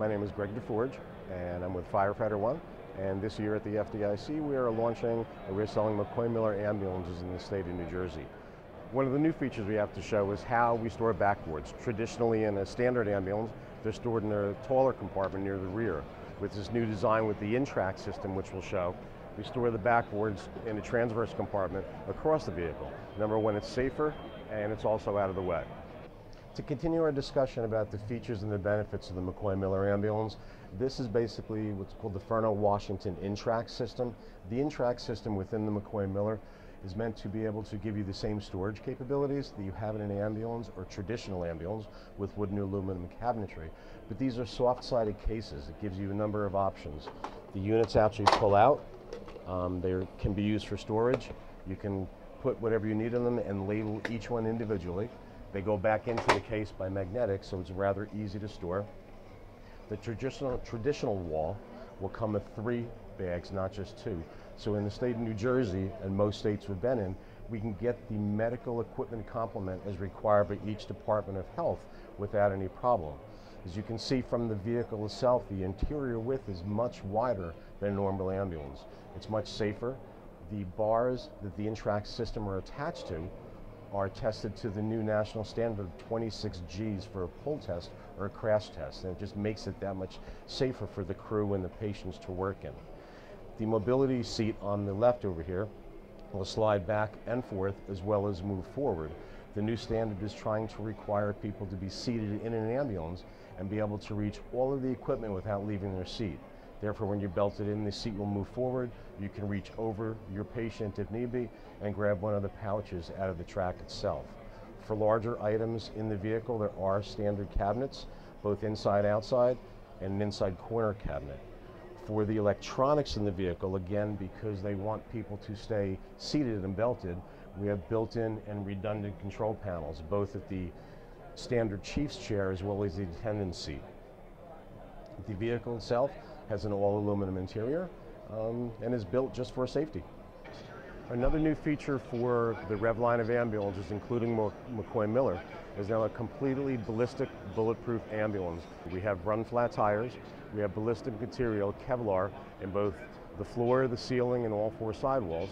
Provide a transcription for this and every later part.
My name is Greg DeForge, and I'm with Firefighter One. And this year at the FDIC, we are launching, we're selling McCoy Miller ambulances in the state of New Jersey. One of the new features we have to show is how we store backboards. Traditionally in a standard ambulance, they're stored in a taller compartment near the rear. With this new design with the InTrack system, which we'll show, we store the backboards in a transverse compartment across the vehicle. Number one, it's safer, and it's also out of the way. To continue our discussion about the features and the benefits of the McCoy Miller ambulance, this is basically what's called the Ferno Washington InTrack system. The InTrack system within the McCoy Miller is meant to be able to give you the same storage capabilities that you have in an ambulance or traditional ambulance with wooden aluminum cabinetry. But these are soft-sided cases. It gives you a number of options. The units actually pull out. Um, they can be used for storage. You can put whatever you need in them and label each one individually. They go back into the case by magnetic, so it's rather easy to store. The traditional, traditional wall will come with three bags, not just two. So in the state of New Jersey, and most states we've been in, we can get the medical equipment complement as required by each Department of Health without any problem. As you can see from the vehicle itself, the interior width is much wider than a normal ambulance. It's much safer. The bars that the InTrack system are attached to are tested to the new national standard of 26 Gs for a pull test or a crash test, and it just makes it that much safer for the crew and the patients to work in. The mobility seat on the left over here will slide back and forth as well as move forward. The new standard is trying to require people to be seated in an ambulance and be able to reach all of the equipment without leaving their seat. Therefore, when you're belted in, the seat will move forward. You can reach over your patient if need be and grab one of the pouches out of the track itself. For larger items in the vehicle, there are standard cabinets, both inside outside and an inside corner cabinet. For the electronics in the vehicle, again, because they want people to stay seated and belted, we have built-in and redundant control panels, both at the standard chief's chair as well as the attendant seat. The vehicle itself has an all aluminum interior um, and is built just for safety. Another new feature for the Rev line of ambulances, including McCoy Miller, is now a completely ballistic bulletproof ambulance. We have run flat tires, we have ballistic material, Kevlar, in both the floor, the ceiling, and all four sidewalls,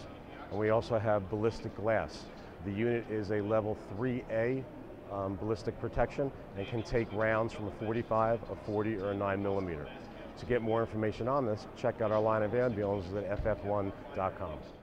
and we also have ballistic glass. The unit is a level 3A um, ballistic protection and can take rounds from a 45, a 40, or a 9 millimeter. To get more information on this, check out our line of ambulances at ff1.com.